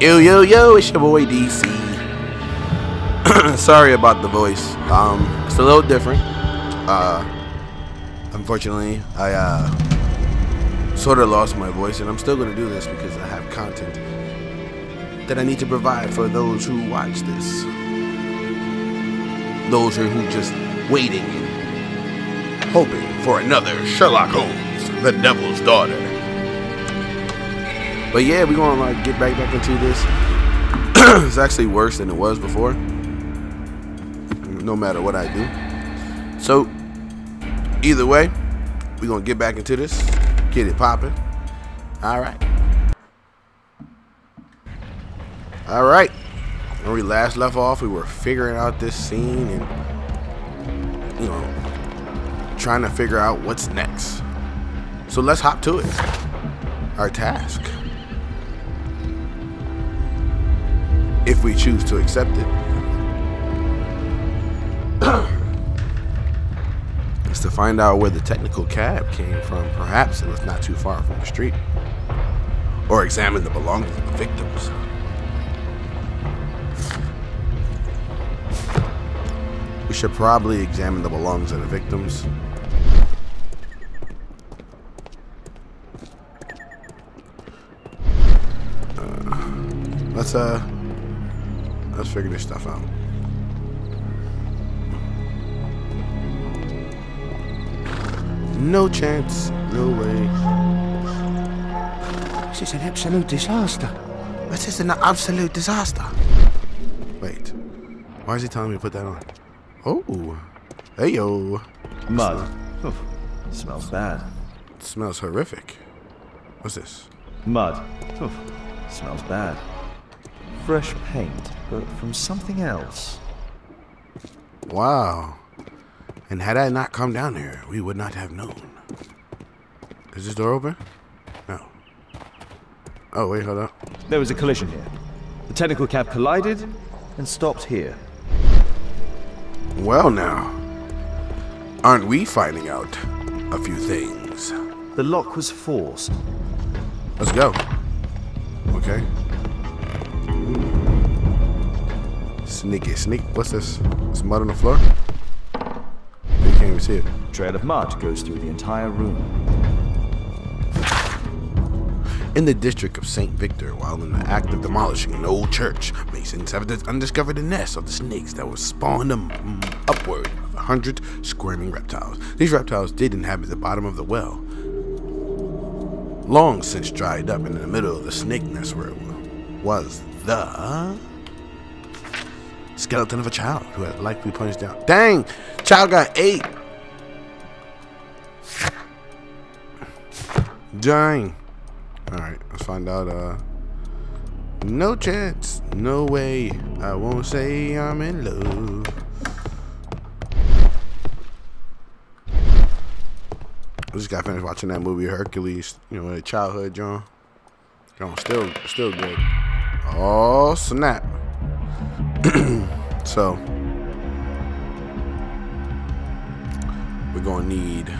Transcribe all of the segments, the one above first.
Yo, yo, yo, it's your boy DC. Sorry about the voice. Um, it's a little different. Uh, unfortunately, I uh, sort of lost my voice, and I'm still going to do this because I have content that I need to provide for those who watch this. Those who are just waiting and hoping for another Sherlock Holmes, the Devil's Daughter. But yeah, we're gonna like get back back into this. it's actually worse than it was before. No matter what I do. So either way, we're gonna get back into this, get it popping. All right. All right. When we last left off, we were figuring out this scene and you know trying to figure out what's next. So let's hop to it. Our task. If we choose to accept it. is to find out where the technical cab came from. Perhaps it was not too far from the street. Or examine the belongings of the victims. We should probably examine the belongings of the victims. Uh, let's uh Let's figure this stuff out. No chance. No way. This is an absolute disaster. This is an absolute disaster. Wait. Why is he telling me to put that on? Oh. Hey, yo. Mud. Oof. Smells bad. It smells horrific. What's this? Mud. Oof. Smells bad. Fresh paint, but from something else. Wow. And had I not come down here, we would not have known. Is this door open? No. Oh, wait, hold up. There was a collision here. The technical cab collided and stopped here. Well, now. Aren't we finding out a few things? The lock was forced. Let's go. Okay. Sneaky sneak. What's this? It's mud on the floor? You can't even see it. Trail of mud goes through the entire room. In the district of St. Victor, while in the act of demolishing an old church, masons have undiscovered a nest of the snakes that was spawned upward of a hundred squirming reptiles. These reptiles did inhabit the bottom of the well, long since dried up, and in the middle of the snake nest where it was the skeleton of a child who had likely plunged down. Dang! Child got ate! Dang. Alright, let's find out. Uh, no chance. No way. I won't say I'm in love. I just got finished watching that movie Hercules. You know, childhood, John. John, still, still good. Oh snap! so we're gonna need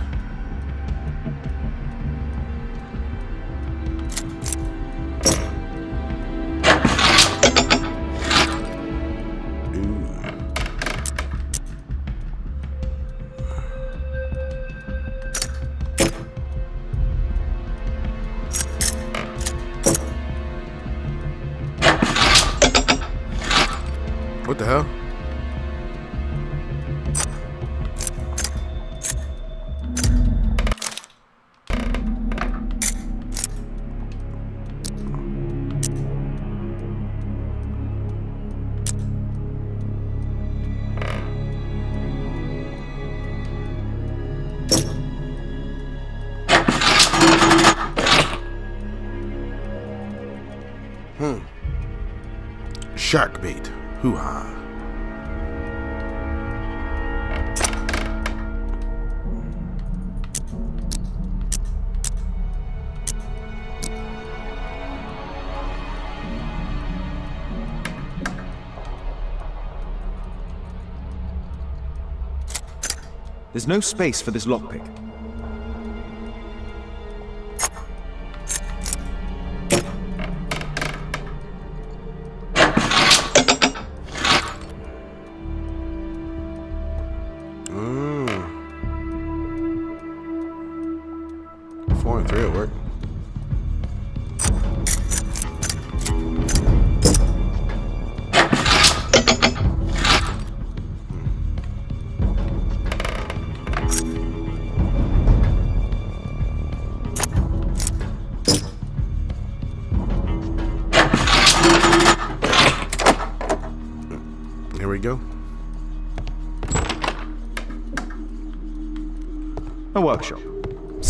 There's no space for this lockpick. Mm. Four and three will work.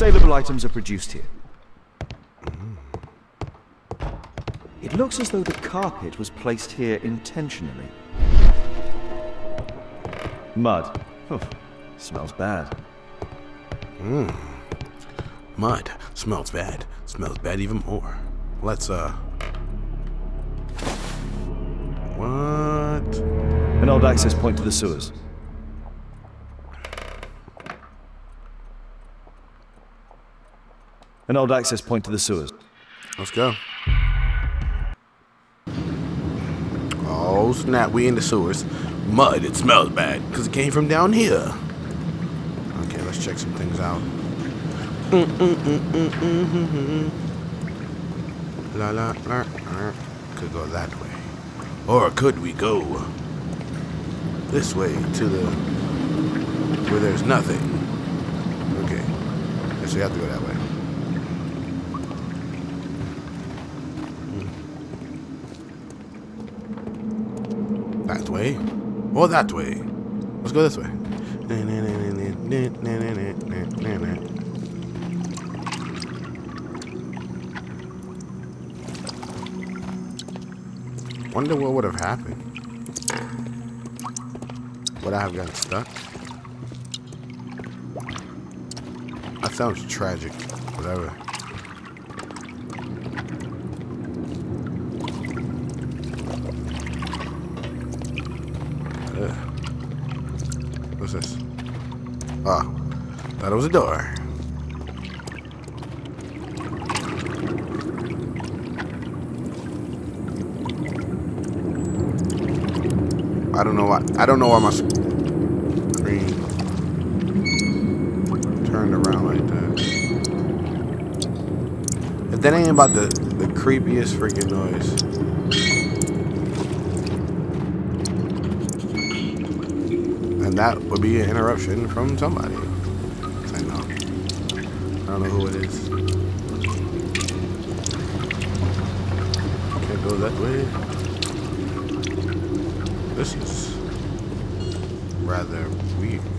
Saleable items are produced here. It looks as though the carpet was placed here intentionally. Mud. Smells bad. Mud. Smells bad. Smells bad even more. Let's, uh. What? An old access point to the sewers. An old access point to the sewers. Let's go. Oh, snap. We in the sewers. Mud. It smells bad because it came from down here. Okay, let's check some things out. La la la. Could go that way. Or could we go this way to the where there's nothing? Okay. Guess we have to go that way. That way. Or that way. Let's go this way. Wonder what would have happened. Would I have gotten stuck? That sounds tragic. Whatever. It door. I don't know why. I don't know why my screen turned around like that. If that ain't about the the creepiest freaking noise. And that would be an interruption from somebody. It is. Can't go that way. This is rather weird.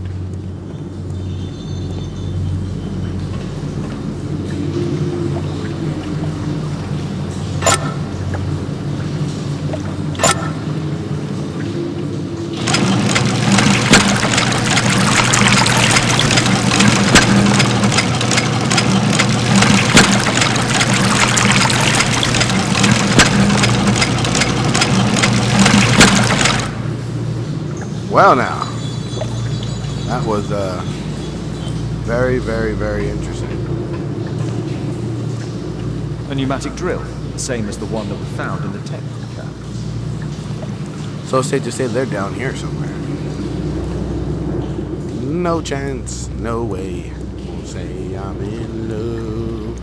Well, now, that was uh, very, very, very interesting. A pneumatic drill, the same as the one that we found in the technical cab. So safe to say they're down here somewhere. No chance, no way. Won't say I'm in love.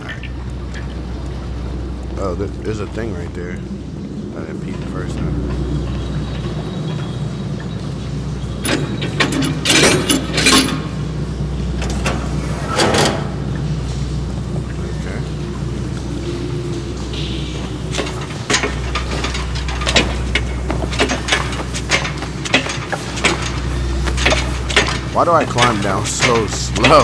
Alright. Oh, there's a thing right there. I didn't peep the first time. Okay. Why do I climb down so slow?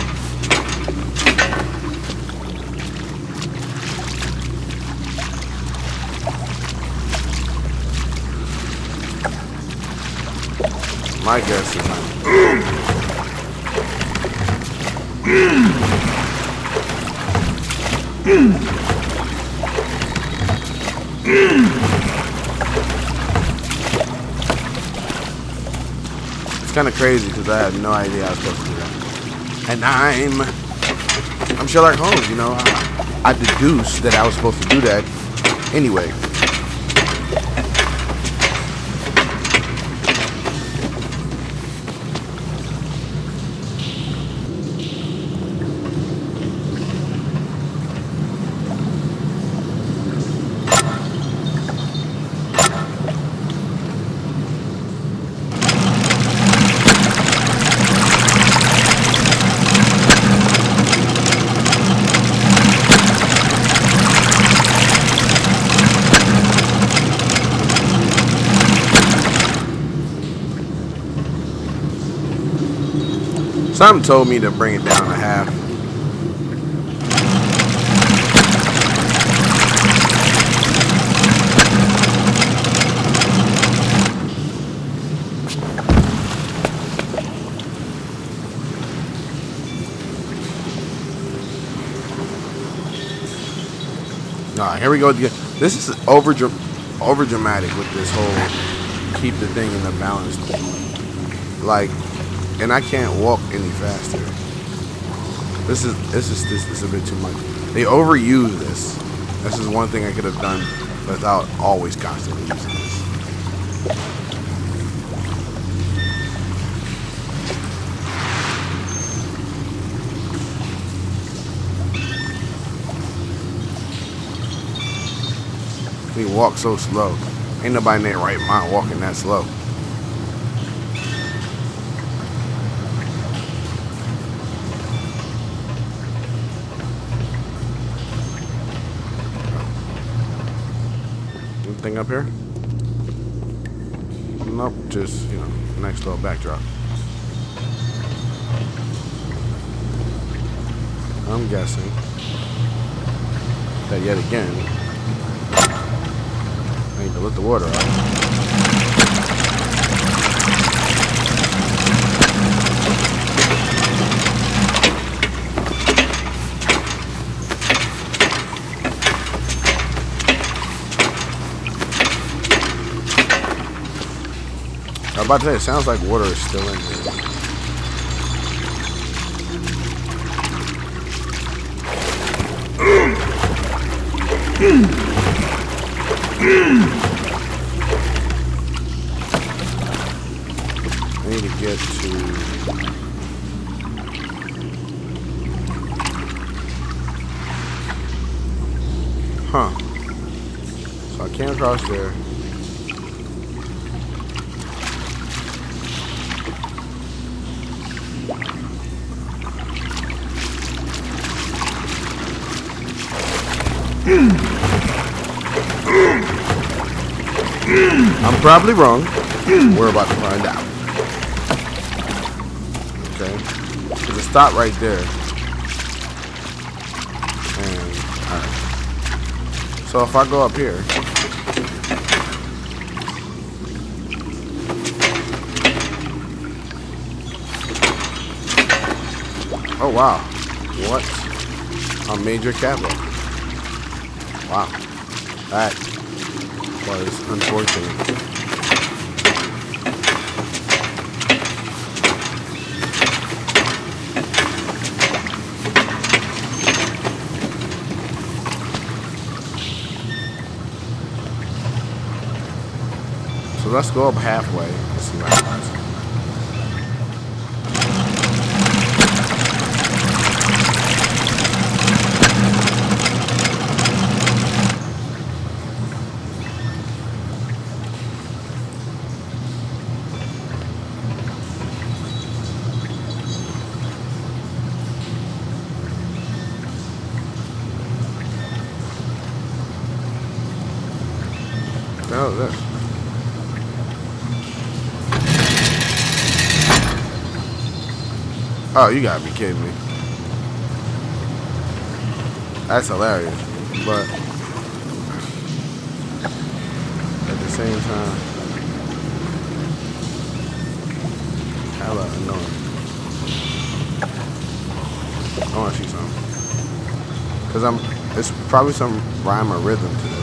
My guess is I'm It's kind of crazy because I had no idea I was supposed to do that. And I'm, I'm Sherlock Holmes, you know. I, I deduced that I was supposed to do that anyway. Told me to bring it down a half. Nah, here we go again. This is over over dramatic with this whole keep the thing in the balance. Like, and I can't walk any faster. This is this is this is a bit too much. They overuse this. This is one thing I could have done without always constantly using this. We walk so slow. Ain't nobody in their right mind walking that slow. Anything up here? Nope, just, you know, next little backdrop. I'm guessing that yet again, I need to let the water out. I'm about to say, it sounds like water is still in here. I need to get to. Huh. So I came across there. Probably wrong. We're about to find out. Okay. Because it stopped right there. And. So if I go up here. Oh, wow. What? A major capital. Wow. That was unfortunate. Let's go up halfway Oh, you gotta be kidding me. That's hilarious. But at the same time, hella annoying. I wanna see something. Cause I'm it's probably some rhyme or rhythm to this.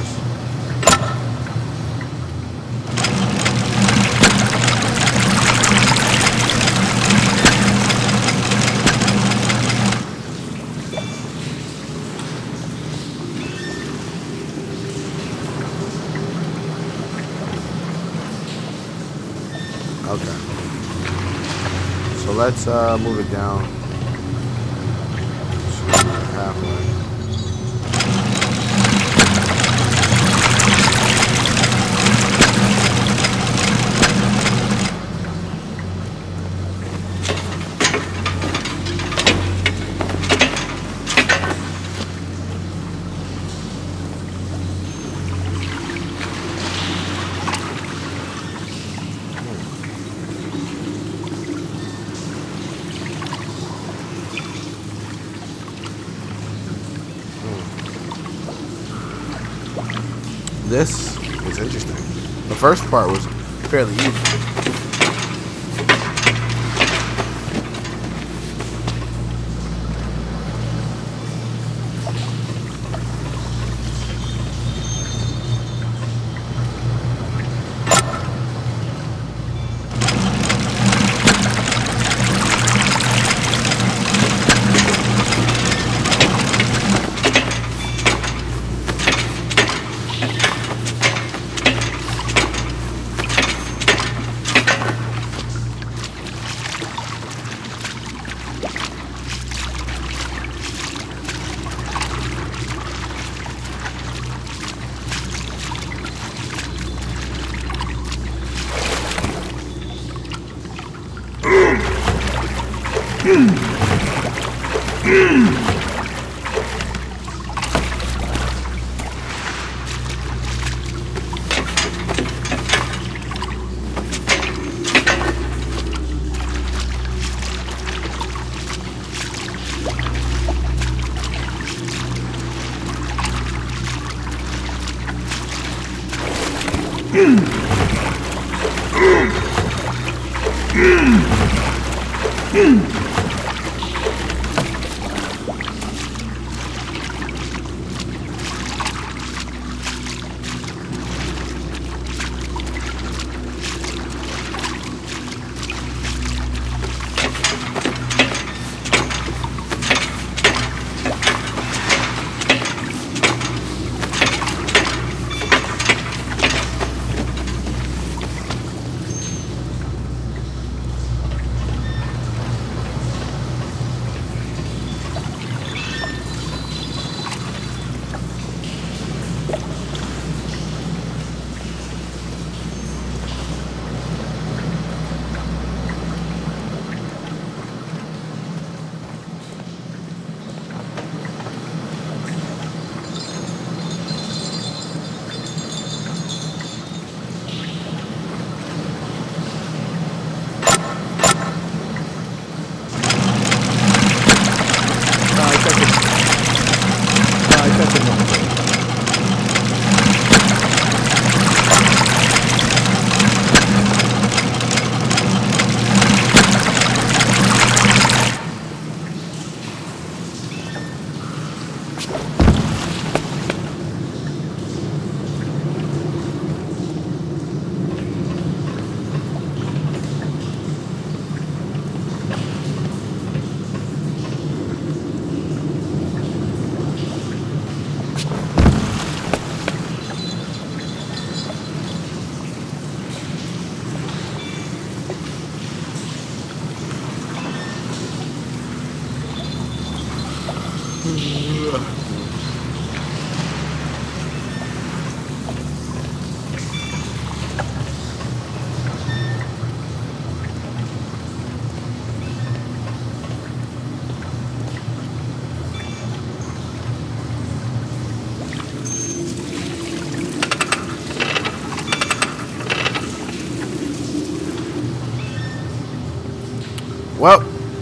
Okay. So let's uh, move it down halfway. This is interesting. The first part was fairly easy. Well,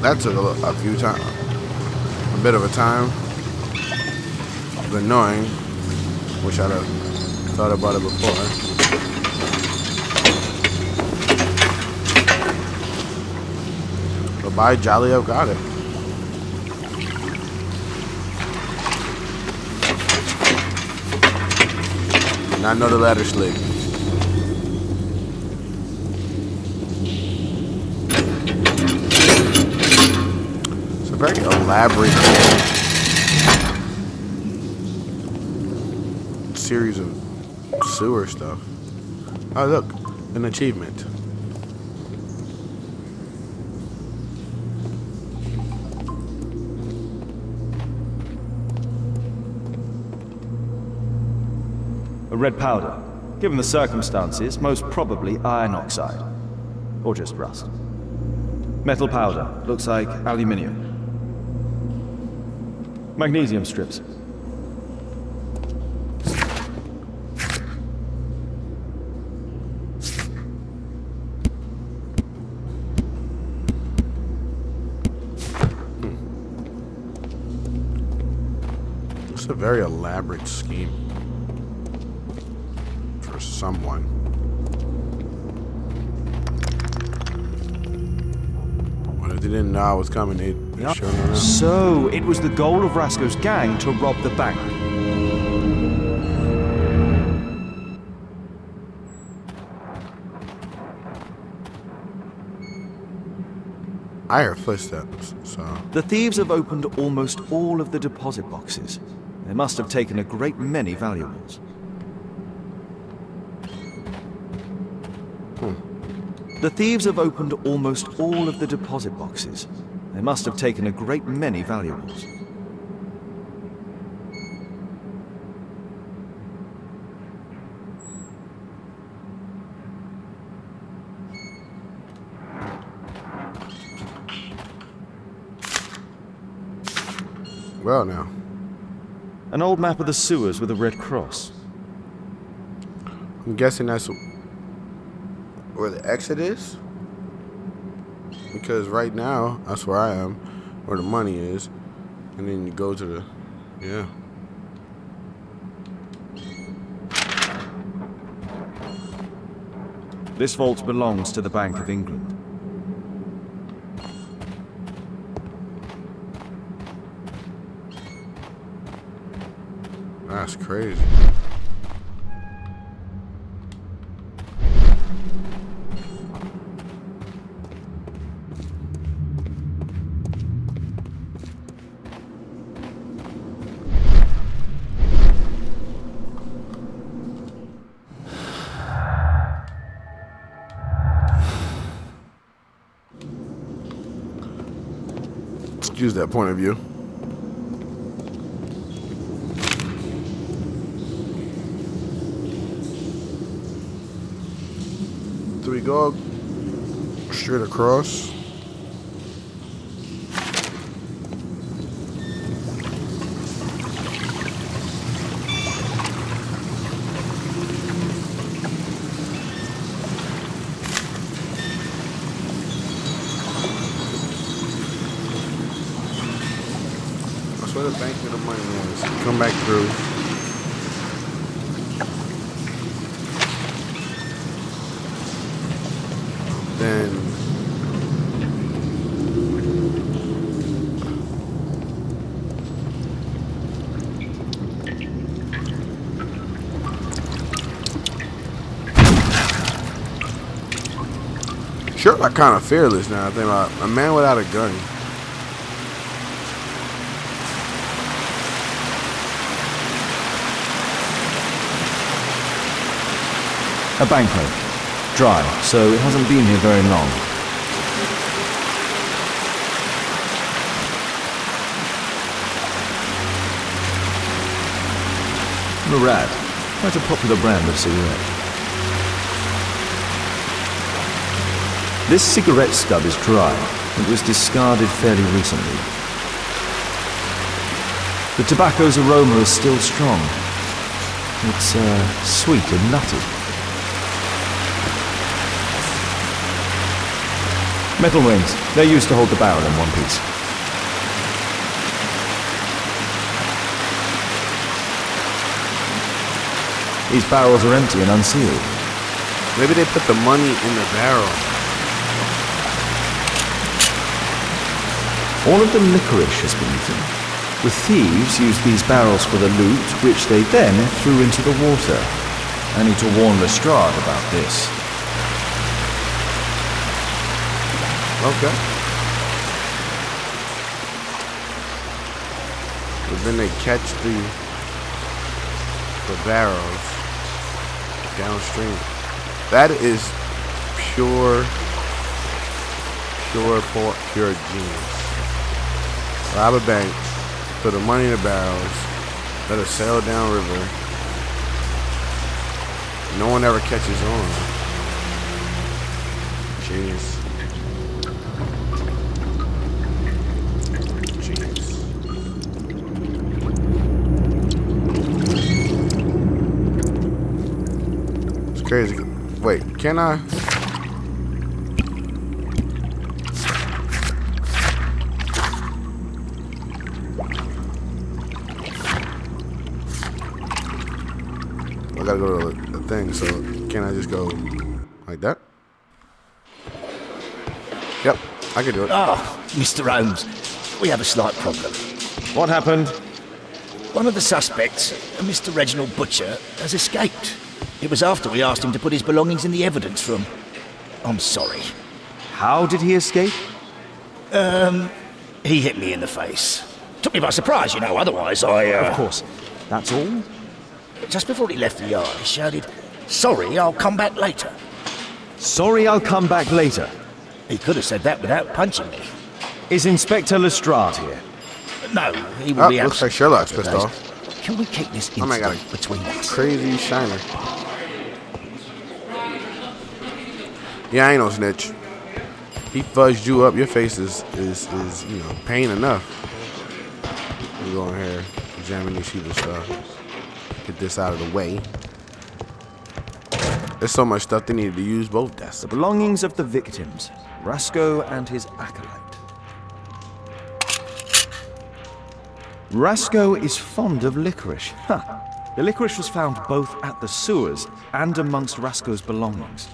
that took a, a few times, a bit of a time. It's annoying. Wish I'd have thought about it before. But by Jolly, I've got it. And I know the ladder slick. It's a very elaborate series of sewer stuff. Oh, look, an achievement. A red powder. Given the circumstances, most probably iron oxide. Or just rust. Metal powder. Looks like aluminium. Magnesium strips. It's a very elaborate scheme. for someone. What if they didn't know I was coming? They, they Yep. sure don't know. So, it was the goal of Rasco's gang to rob the bank. I heard footsteps, so The thieves have opened almost all of the deposit boxes. They must have taken a great many valuables. Hmm. The thieves have opened almost all of the deposit boxes. They must have taken a great many valuables. well now. An old map of the sewers with a red cross. I'm guessing that's where the exit is. Because right now, that's where I am, where the money is. And then you go to the, yeah. This vault belongs to the Bank of England. That's crazy. That point of view. Do we go straight across? That's where the bank of the money is. Come back through. Then Sure, I'm kind of fearless now. I think about a man without a gun. A banknote. Dry, so it hasn't been here very long. Murad. Quite a popular brand of cigarette. This cigarette stub is dry. It was discarded fairly recently. The tobacco's aroma is still strong. It's uh, sweet and nutty. Metal wings. They're used to hold the barrel in one piece. These barrels are empty and unsealed. Maybe they put the money in the barrel. All of the licorice has been eaten. The thieves used these barrels for the loot, which they then threw into the water. I need to warn Lestrade about this. Okay. But then they catch the the barrels downstream. That is pure, pure, pure, genius. Rob a bank, put the money in the barrels, let it sail down river. No one ever catches on. Genius. It's crazy. Wait, can I? I gotta go to the thing, so can I just go like that? Yep, I can do it. Ah, Mr. Holmes, we have a slight problem. What happened? One of the suspects, a Mr. Reginald Butcher, has escaped. It was after we asked him to put his belongings in the evidence room. I'm sorry. How did he escape? Um, He hit me in the face. Took me by surprise, you know, otherwise I, uh... Of course. That's all? Just before he left the yard, he shouted, Sorry, I'll come back later. Sorry, I'll come back later. He could have said that without punching me. Is Inspector Lestrade here? No, he will Oh, be looks like Sherlock's pissed off. Can we keep this Oh my incident God. between us? Crazy shiner. Yeah, I ain't no snitch. He fuzzed you up. Your face is, is, is you know, pain enough. We go in here, these sheet of stuff. Get this out of the way. There's so much stuff they needed to use both desks. The belongings of the victims, Rasco and his acolyte. Rasco is fond of licorice. Huh. The licorice was found both at the sewers and amongst Rasco's belongings.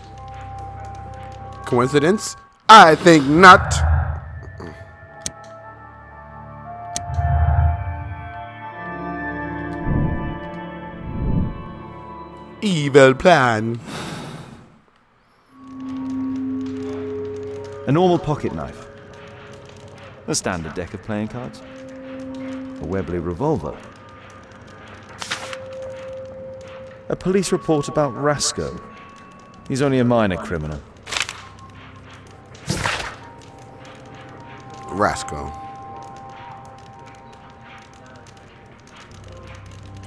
Coincidence? I think not. Evil plan. A normal pocket knife. A standard deck of playing cards. A Webley revolver. A police report about Rasco. He's only a minor criminal. Rasco.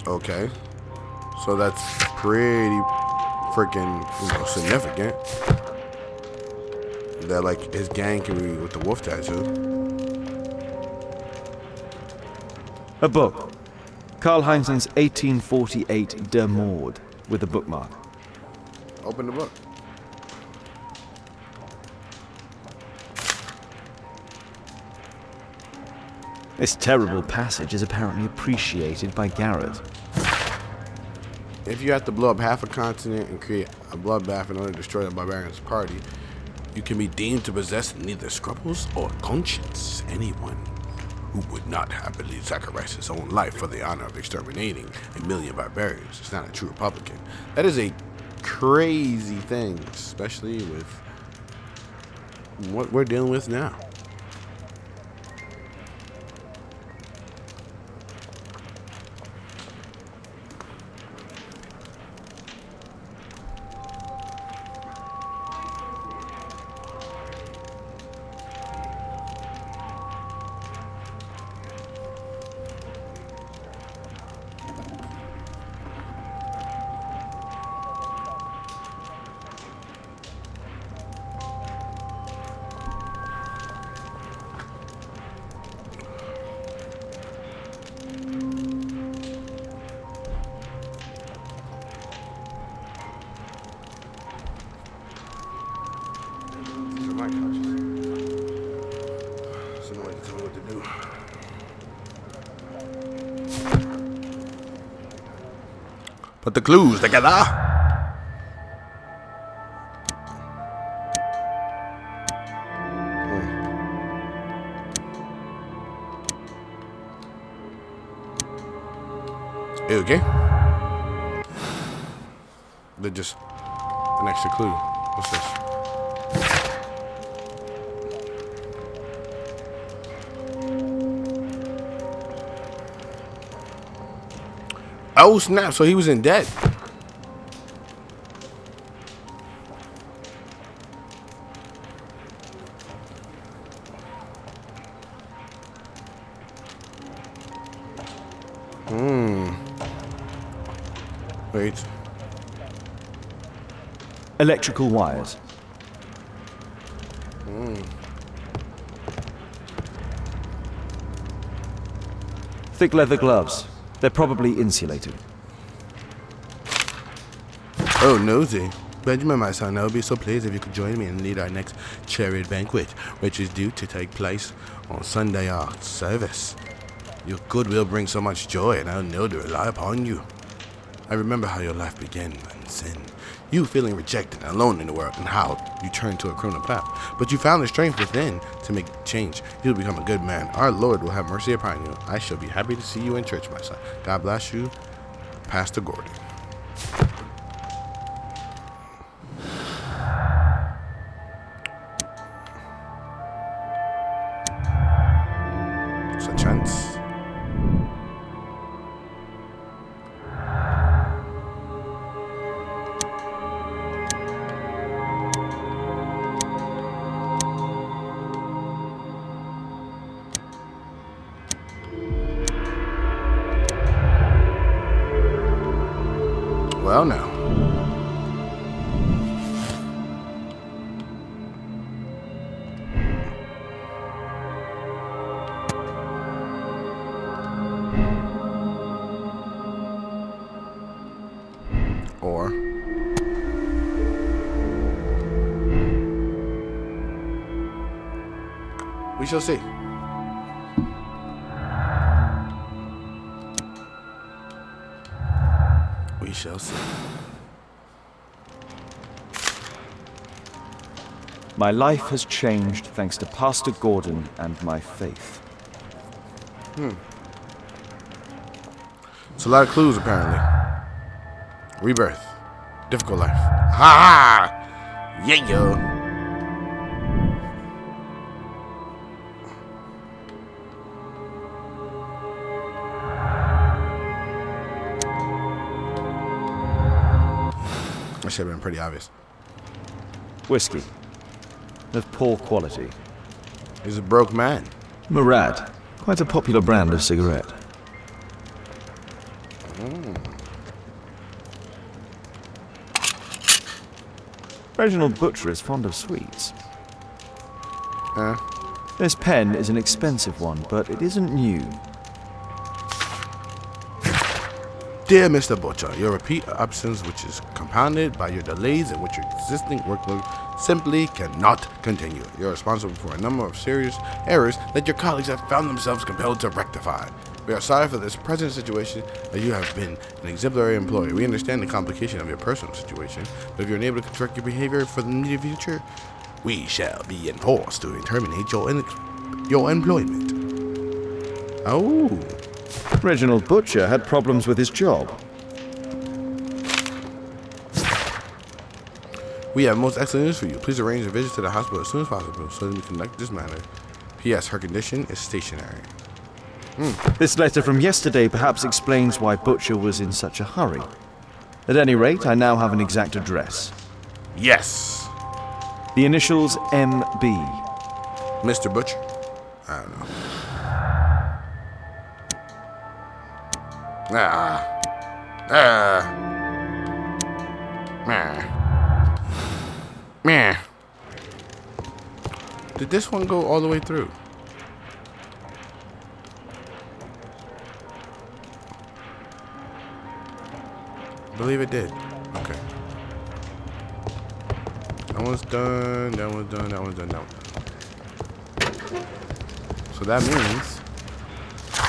Okay. So that's pretty freaking you know, significant. That like his gang can be with the wolf tattoo. A book. Karl Heinzen's 1848 Der Mord with a bookmark. Open the book. This terrible passage is apparently appreciated by Garrett. If you have to blow up half a continent and create a bloodbath in order to destroy the barbarians' party, you can be deemed to possess neither scruples or conscience. Anyone who would not happily sacrifice his own life for the honor of exterminating a million barbarians is not a true Republican. That is a crazy thing, especially with what we're dealing with now. The clues together. Oh snap! So he was in debt. Hmm. Wait. Electrical wires. Thick leather gloves. They're probably insulated. Oh, nosy. Benjamin, my son, I would be so pleased if you could join me and lead our next chariot banquet, which is due to take place on Sunday art service. Your goodwill brings so much joy, and I'll know to rely upon you. I remember how your life began in sin. You feeling rejected and alone in the world, and how you turned to a criminal path. But you found the strength within to make change. You'll become a good man. Our Lord will have mercy upon you. I shall be happy to see you in church, my son. God bless you, Pastor Gordon. We shall see. We shall see. My life has changed thanks to Pastor Gordon and my faith. Hmm. It's a lot of clues, apparently. Rebirth. Difficult life. Ha ha! Yeah, yo. Should have been pretty obvious. Whiskey. Of poor quality. He's a broke man. Murad. Quite a popular brand of cigarette. Hmm. Reginald Butcher is fond of sweets. Huh? This pen is an expensive one, but it isn't new. Dear Mr. Butcher, your repeat absence, which is compounded by your delays and which your existing workload simply cannot continue. You're responsible for a number of serious errors that your colleagues have found themselves compelled to rectify. We are sorry for this present situation that you have been an exemplary employee. We understand the complication of your personal situation, but if you're unable to correct your behavior for the near future, we shall be enforced to terminate your, your employment. Oh. Reginald Butcher had problems with his job. We have most excellent news for you. Please arrange a visit to the hospital as soon as possible so that we can conduct this matter. P.S. Her condition is stationary. Hmm. This letter from yesterday perhaps explains why Butcher was in such a hurry. At any rate, I now have an exact address. Yes, The initials MB. Mr. Butcher. I don't know. Ah. Ah. Meh. Meh. Did this one go all the way through? I believe it did. Okay. That one's done. That one's done. That one's done. That one's done. So that means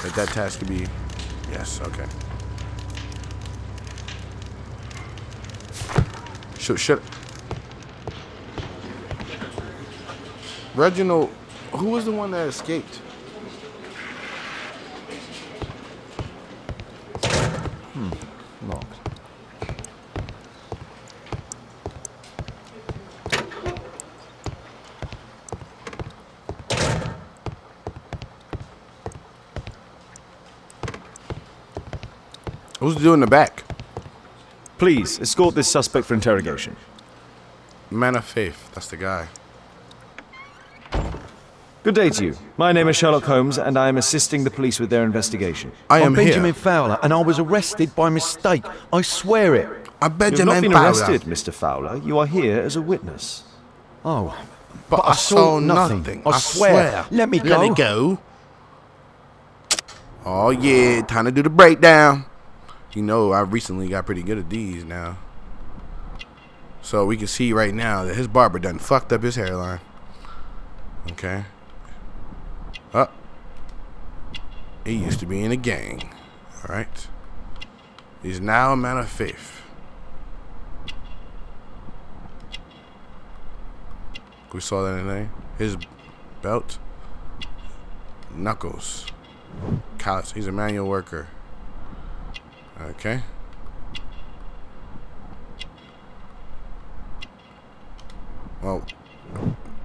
that that task could be. Yes. Okay. Should should. Reginald, who was the one that escaped? Who's the dude in the back? Please, escort this suspect for interrogation. Man of Faith. That's the guy. Good day to you. My name is Sherlock Holmes, and I am assisting the police with their investigation. I am I'm Benjamin here. Fowler, and I was arrested by mistake. I swear it. I'm You have not been Fowler. arrested, Mr. Fowler. You are here as a witness. Oh, But, I, saw nothing. I, swear. Let me go. Let it go. Oh yeah, time to do the breakdown. You know, I recently got pretty good at these now. So we can see right now that his barber done fucked up his hairline. Okay. Up. He used to be in a gang. Alright. He's now a man of faith. We saw that in there. His belt. Knuckles. Callus. He's a manual worker. Okay. Well,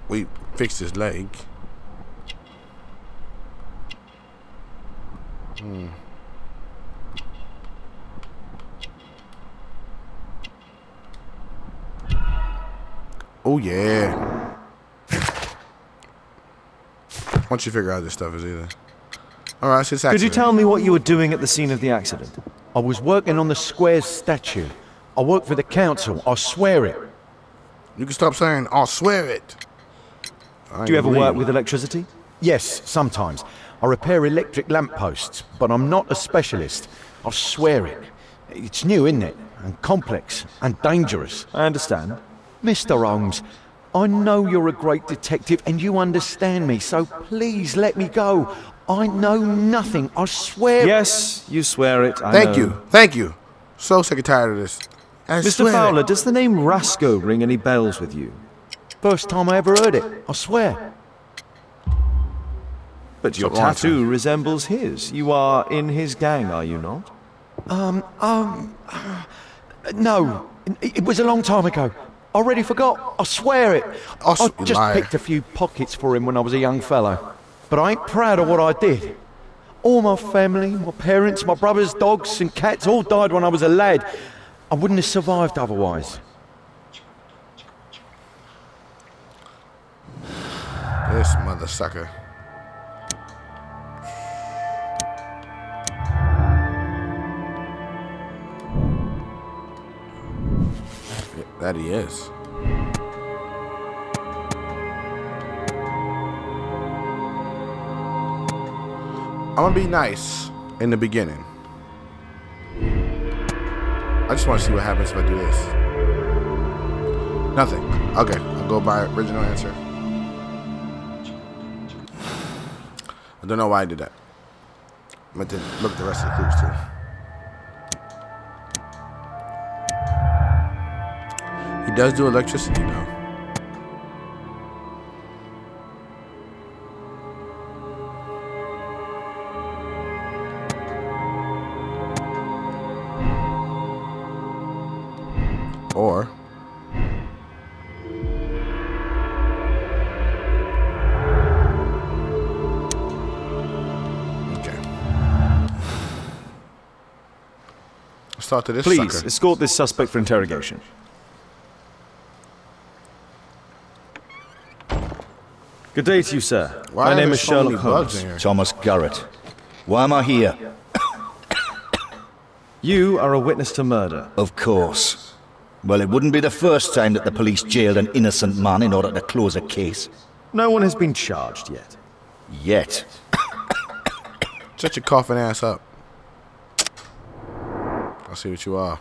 we fixed his leg. Hmm. Oh yeah. Once you figure out this stuff is either. Alright, so it's Could you tell me what you were doing at the scene of the accident? I was working on the square's statue. I work for the council, I swear it. You can stop saying, I'll swear it. I Do you ain't ever work with electricity? Yes, sometimes. I repair electric lampposts, but I'm not a specialist. I swear it. It's new, isn't it? And complex and dangerous. I understand. Mr. Holmes, I know you're a great detective and you understand me, so please let me go. I know nothing, I swear. Yes, you swear it. I Thank know. you. Thank you. So sick and tired of this. I Mr. swear it. Fowler, does the name Rasco ring any bells with you? First time I ever heard it, I swear. But your a long tattoo resembles his. You are in his gang, are you not? Um, uh, no, it, it was a long time ago. I already forgot, I swear it. I just liar. picked a few pockets for him when I was a young fellow. But I ain't proud of what I did. All my family, my parents, my brothers, dogs, and cats all died when I was a lad. I wouldn't have survived otherwise. This mother sucker. That he is. I'm gonna be nice in the beginning. I just want to see what happens if I do this. Nothing. Okay, I'll go by original answer. I don't know why I did that. I meant to look at the rest of the clues too. He does do electricity though. Or Okay. Let's talk to this Please, sucker. escort this suspect for interrogation. Good day to you, sir. Why My name is Sherlock bugs Holmes. Thomas Garrett. Why am I here? You are a witness to murder. Of course. Well, it wouldn't be the first time that the police jailed an innocent man in order to close a case. No one has been charged yet. Yet. Shut your coughing ass up. I'll see what you are.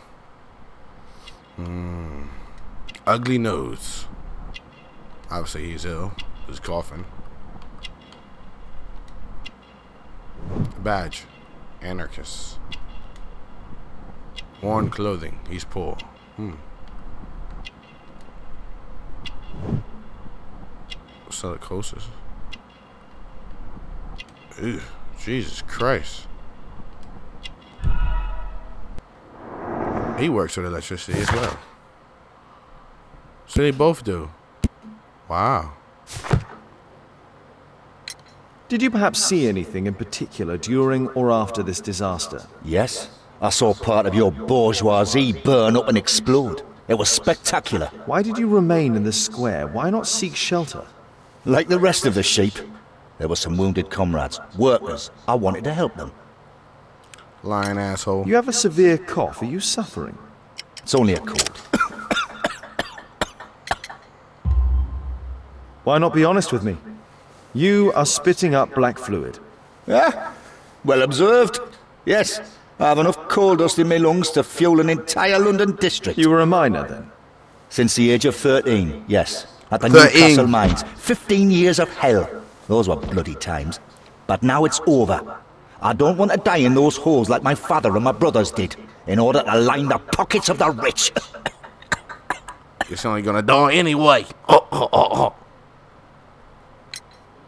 Hmm. Ugly nose. Obviously he's ill. He's coughing. Badge. Anarchist. Worn clothing. He's poor. Hmm. Silicosis. Ew, Jesus Christ. He works with electricity as well. So they both do. Wow. Did you perhaps see anything in particular during or after this disaster? Yes? I saw part of your bourgeoisie burn up and explode. It was spectacular. Why did you remain in the square? Why not seek shelter? Like the rest of the sheep, there were some wounded comrades, workers. I wanted to help them. Lying asshole. You have a severe cough. Are you suffering? It's only a cold. Why not be honest with me? You are spitting up black fluid. Ah, well observed. Yes, I have enough coal dust in my lungs to fuel an entire London district. You were a miner then? Since the age of 13, yes. At the 13. Newcastle mines. 15 years of hell. Those were bloody times. But now it's over. I don't want to die in those holes like my father and my brothers did. in order to line the pockets of the rich. You're only gonna die anyway. Oh, oh, oh, oh.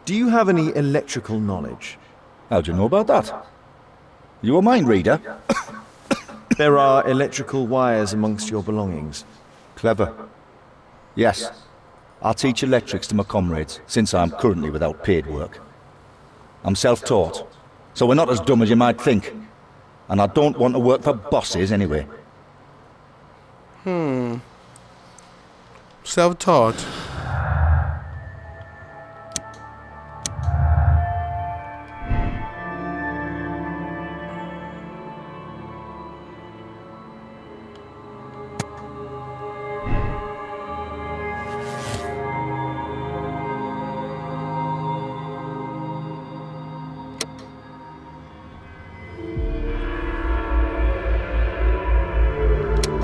Do you have any electrical knowledge? How do you know about that? You a mind reader? There are electrical wires amongst your belongings. Clever. Yes. I teach electrics to my comrades, since I'm currently without paid work. I'm self-taught, so we're not as dumb as you might think. And I don't want to work for bosses anyway. Hmm. Self-taught.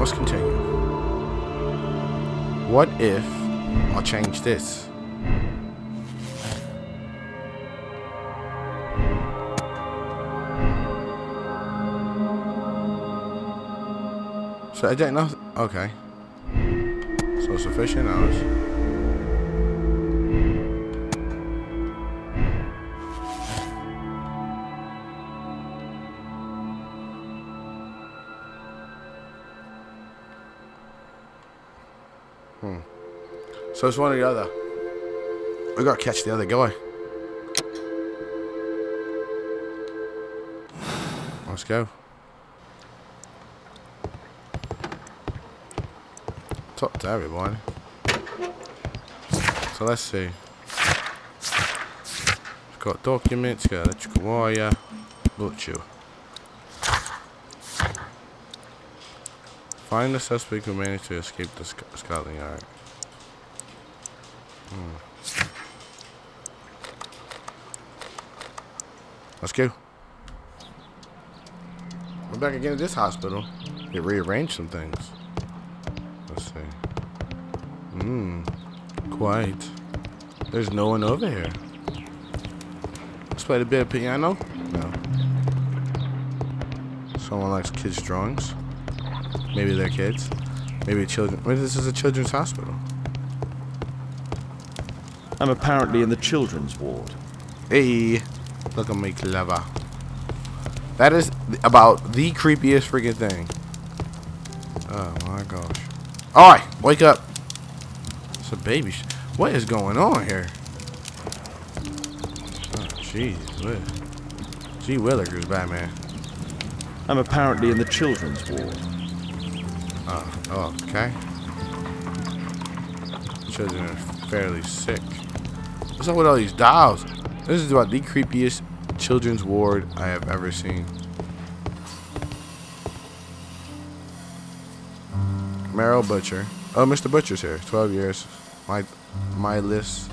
Let's continue. What if I'll change this? So I didn't know. Okay. So sufficient hours. So it's one or the other. We gotta catch the other guy. Let's go. Top to everyone. So let's see. We've got documents, got electrical wire, butcher. Find the suspect who managed to escape the Sc- Scotland Yard. Let's go. We're back again at this hospital. They rearranged some things. Let's see. Mmm. Quite. There's no one over here. Let's play a bit of piano. No. Someone likes kids' drawings. Maybe they're kids. Maybe children. Maybe this is a children's hospital. I'm apparently in the children's ward. Hey, look at me clever. That is about the creepiest freaking thing. Oh my gosh. Alright, wake up. It's a baby. sh- What is going on here? Oh, jeez. what- Gee Willikers, Batman. I'm apparently in the children's ward. Oh, oh, okay. Children are fairly sick. What's up with all these dolls? This is about the creepiest children's ward I have ever seen. Meryl Butcher. Oh, Mr. Butcher's here. 12 years. My, my list.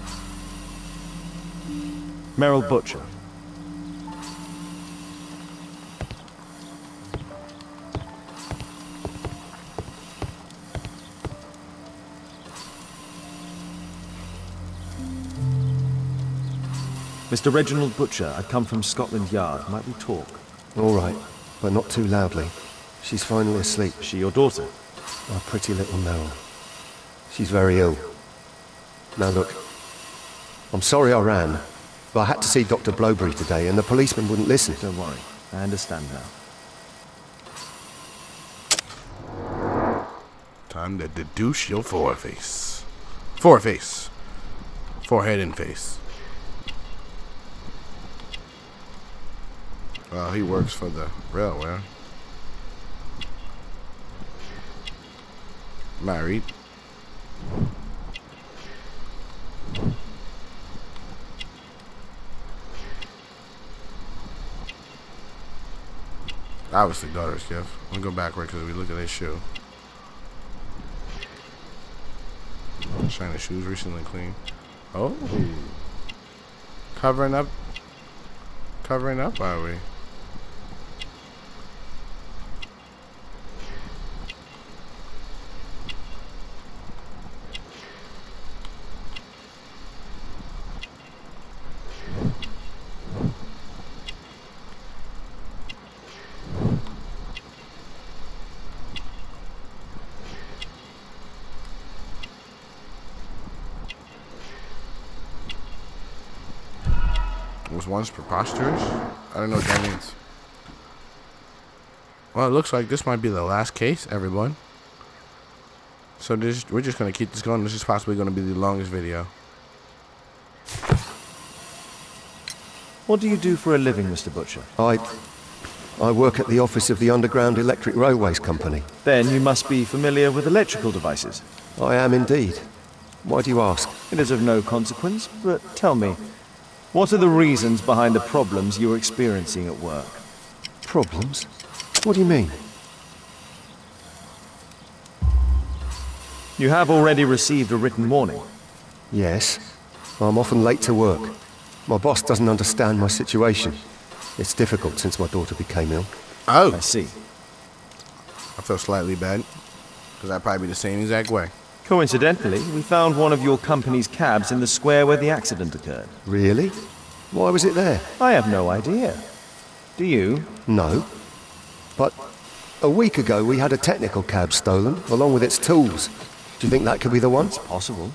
Meryl Butcher. Mr. Reginald Butcher, I come from Scotland Yard. Might we talk? All right, but not too loudly. She's finally asleep. Is she your daughter? Our pretty little Meryl. She's very ill. Now look, I'm sorry I ran, but I had to see Dr. Blowberry today and the policeman wouldn't listen. Don't worry. I understand now. Time to deduce your foreface. Foreface. Forehead and face. Well, he works for the railway. Married. Obviously, daughter's gift. I'm gonna go backward because we look at this shoe. Shiny shoes recently cleaned. Oh. Covering up. Covering up, are we? Was once preposterous? I don't know what that means. Well, it looks like this might be the last case, everyone. So this, we're just going to keep this going. This is possibly going to be the longest video. What do you do for a living, Mr. Butcher? I. I work at the office of the Underground Electric Railways Company. Then you must be familiar with electrical devices. I am indeed. Why do you ask? It is of no consequence, but tell me, what are the reasons behind the problems you're experiencing at work? Problems? What do you mean? You have already received a written warning. Yes. I'm often late to work. My boss doesn't understand my situation. It's difficult since my daughter became ill. Oh, I see. I feel slightly bad. Because I'd probably be the same exact way. Coincidentally, we found one of your company's cabs in the square where the accident occurred. Really? Why was it there? I have no idea. Do you? No. But a week ago we had a technical cab stolen, along with its tools. Do you think that could be the one? It's possible.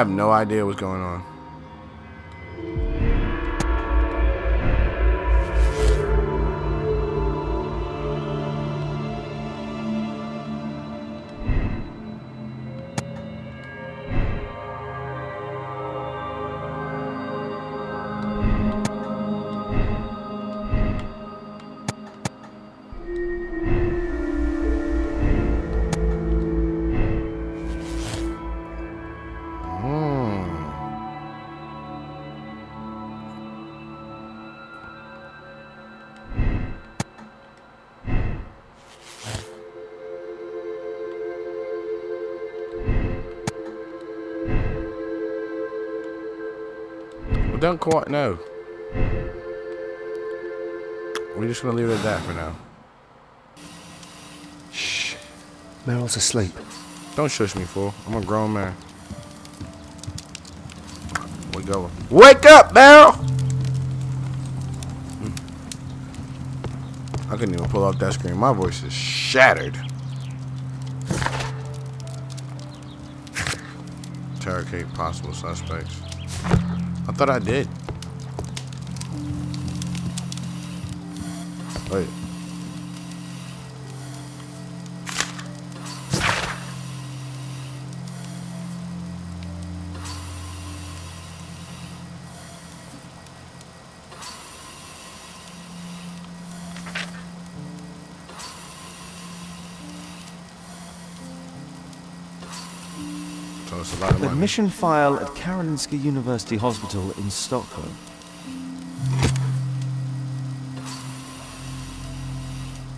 Have no idea what's going on. Don't quite know. We're just gonna leave it at that for now. Shh. Meryl's asleep. Don't shush me, fool. I'm a grown man. We go. Wake up, Meryl! I couldn't even pull off that screen. My voice is shattered. Interrogate possible suspects. I thought I mission file at Karolinska University Hospital in Stockholm.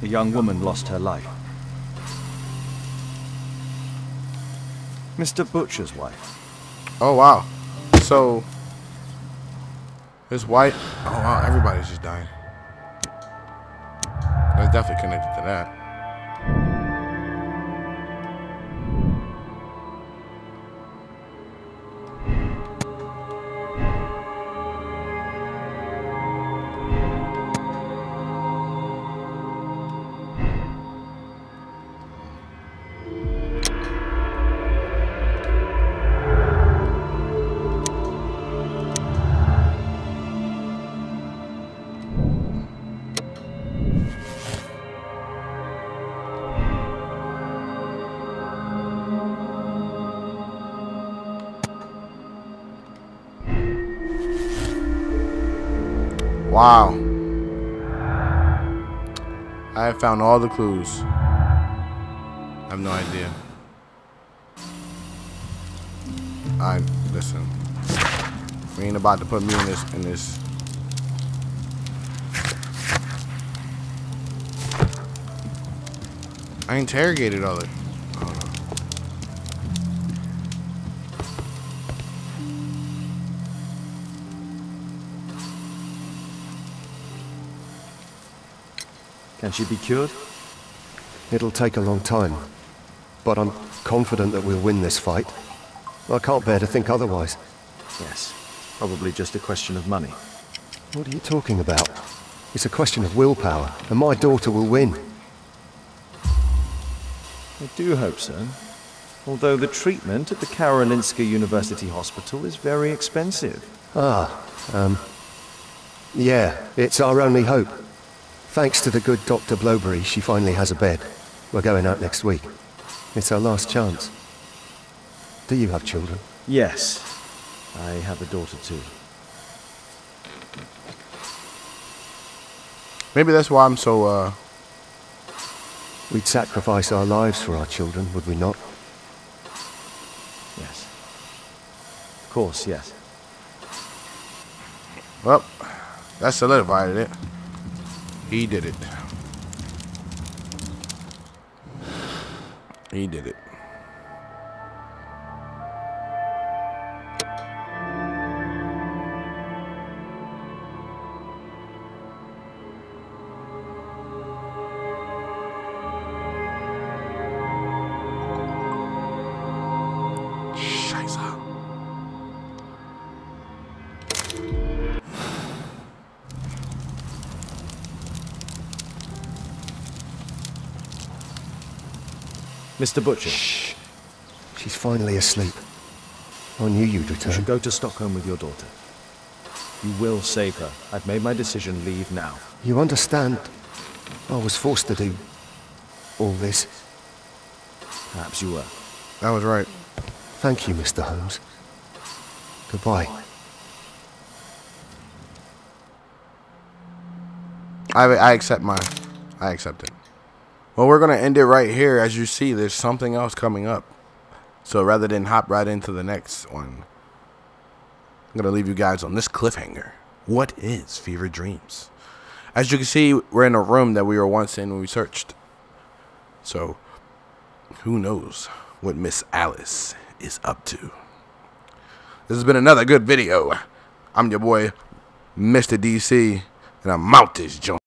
A young woman lost her life. Mr. Butcher's wife. Oh wow. So his wife. Oh wow. Everybody's just dying. That's definitely connected to that. Wow. I have found all the clues. I have no idea. I listen. We ain't about to put me in this in this. I interrogated all it. Can she be cured? It'll take a long time. but I'm confident that we'll win this fight. I can't bear to think otherwise. Yes. Probably just a question of money. What are you talking about? It's a question of willpower, and my daughter will win. I do hope so. Although the treatment at the Karolinska University Hospital is very expensive. Ah, um, yeah, it's our only hope. Thanks to the good Dr. Blowberry, she finally has a bed. We're going out next week. It's our last chance. Do you have children? Yes. I have a daughter too. Maybe that's why I'm so, uh, We'd sacrifice our lives for our children, would we not? Yes. Of course, yes. well, that solidified it. He did it. He did it. Mr. Butcher, Shh. She's finally asleep. I knew you'd you return. should go to Stockholm with your daughter. You will save her. I've made my decision. Leave now. You understand? I was forced to do all this. Perhaps you were. That was right. Thank you, Mr. Holmes. Goodbye. I I accept my I accept it. We're gonna end it right here. As you see, there's something else coming up. So rather than hop right into the next one, I'm gonna leave you guys on this cliffhanger. What is Fever Dreams? As you can see, we're in a room that we were once in when we searched. So, who knows what Miss Alice is up to? This has been another good video. I'm your boy, Mr. DC, and I'm out this joint.